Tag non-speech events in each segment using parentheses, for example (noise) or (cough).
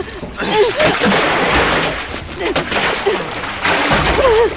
Ugh! (laughs) (laughs)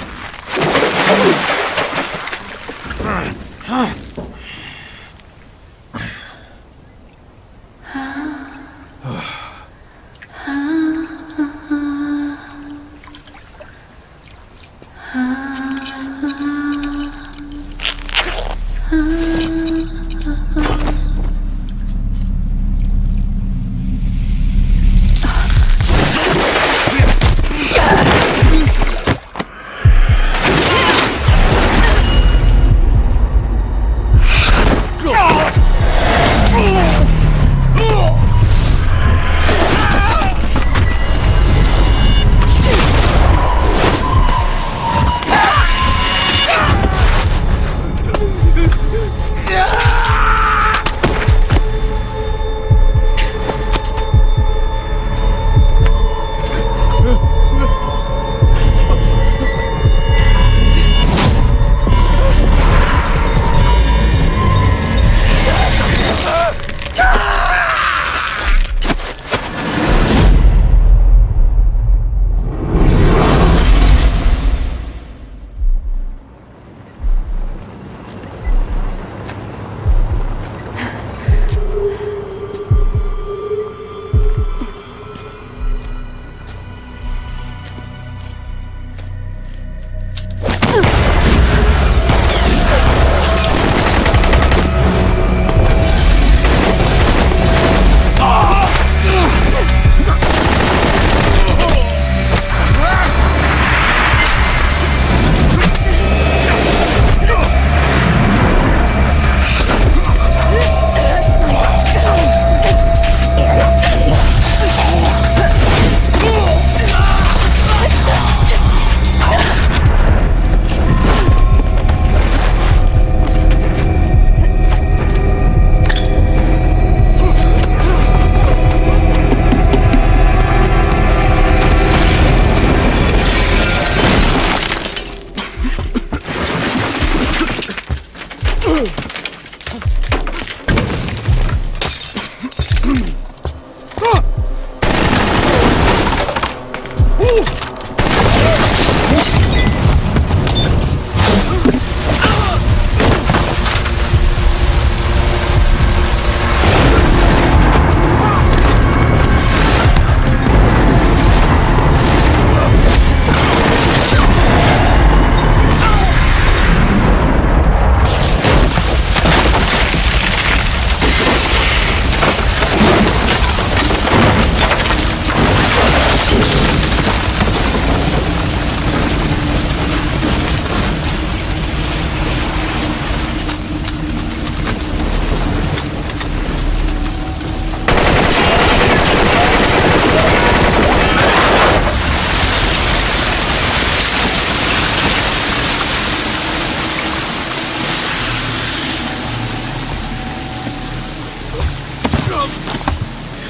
Ooh.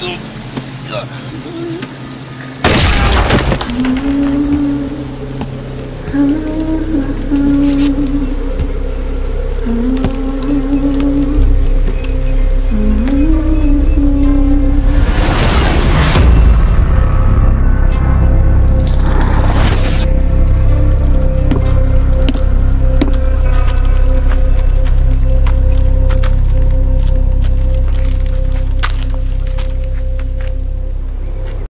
Oh.